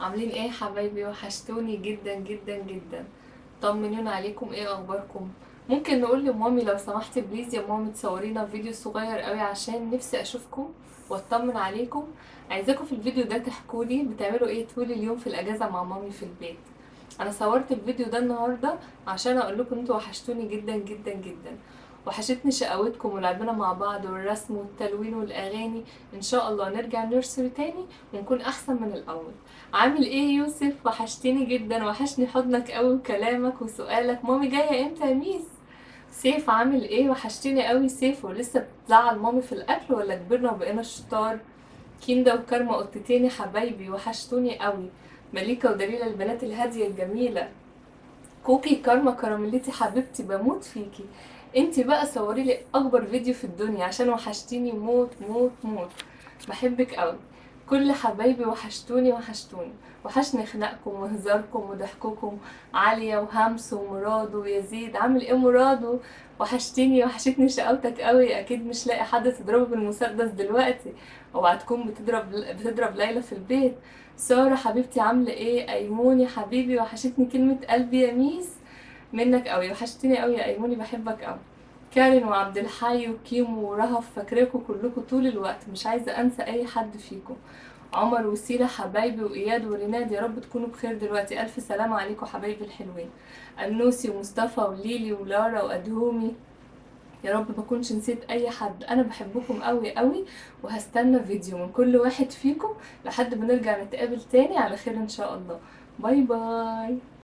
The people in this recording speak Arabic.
عاملين إيه حبايبي؟ وحشتوني جدا جدا جدا. طمنونا عليكم. إيه اخباركم؟ ممكن نقول لمامي لو سمحتي بليز يا مامي تصورينا فيديو صغير قوي عشان نفسي اشوفكم واطمن عليكم. عايزاكم في الفيديو ده تحكولي بتعملوا إيه طول اليوم في الاجازة مع مامي في البيت. أنا صورت الفيديو ده النهارده عشان أقول لكم أنتوا وحشتوني جدا جدا جدا. وحشتني شقاوتكم ولعبنا مع بعض والرسم والتلوين والأغاني. إن شاء الله نرجع نرسم تاني ونكون أحسن من الأول. عامل إيه يوسف؟ وحشتني جدا وحشني حضنك قوي وكلامك وسؤالك. mommy جاية إمتى يا Miss؟ سيف عامل إيه؟ وحشتني قوي سيف. ولسه بتزعل mommy في الأكل ولا كبرنا وبقينا شطار؟ كيندا وكارما قطتين حبايبي وحشتوني قوي مليكة ودليلة البنات الهادية الجميلة. كوكي كارما كراميلتي حبيبتي بموت فيكي. انتي بقى صوري لي أكبر فيديو في الدنيا عشان وحشتيني موت موت موت. بحبك قوي كل حبايبي وحشتوني وحشتوني. وحشني خناقكم وهزاركم وضحككم. عالية وهمس ومراد ويزيد. عامل إيه مراد؟ وحشتيني وحشتني شقاوتك قوي. أكيد مش لاقي حد تضربه بالمسدس دلوقتي. اوعى تكون بتضرب بتضرب ليلى في البيت. سارة حبيبتي عاملة إيه؟ ايموني حبيبي وحشتني كلمة قلبي يا ميس. منك قوي وحشتني قوي يا ايموني بحبك قوي. كارين وعبد الحي وكيمو ورهف فاكراكم كلكم طول الوقت. مش عايزة أنسى أي حد فيكم. عمر وسيلة حبايبي وإياد وريناد يا رب تكونوا بخير دلوقتي. ألف سلامة عليكم حبايبي الحلوين. النوسي ومصطفى وليلي ولارا وأدهومي. يا رب ما كنتش نسيت أي حد. أنا بحبكم قوي قوي وهستنى فيديو من كل واحد فيكم لحد ما نرجع نتقابل تاني. على خير إن شاء الله. باي باي.